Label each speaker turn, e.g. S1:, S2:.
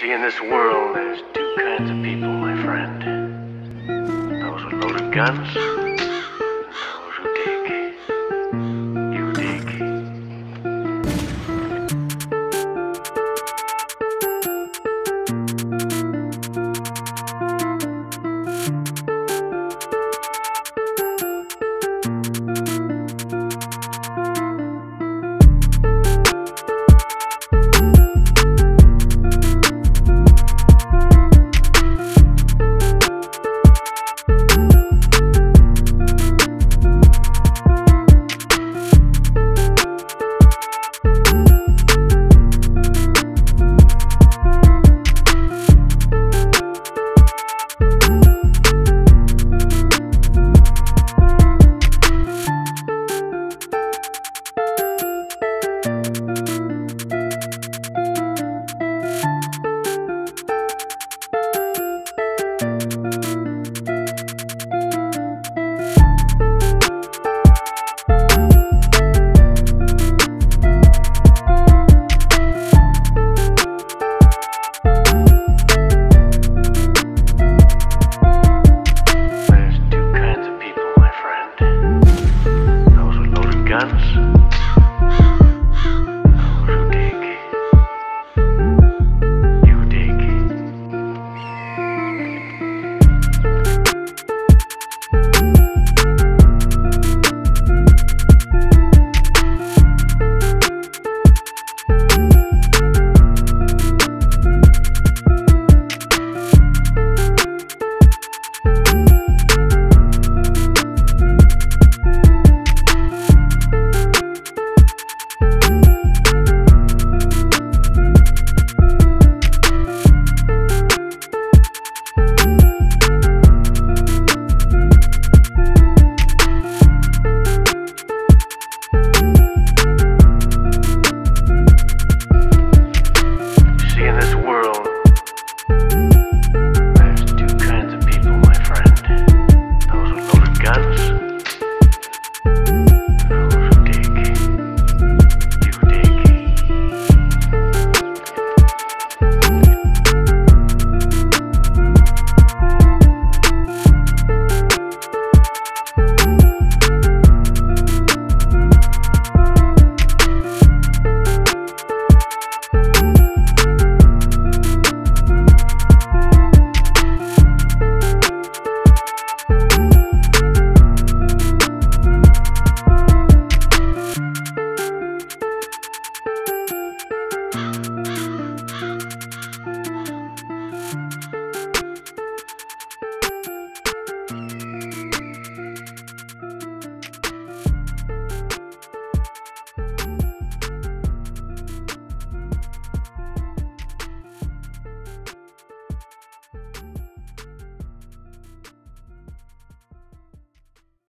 S1: See, in this world, there's two kinds of people, my friend. Those with loaded guns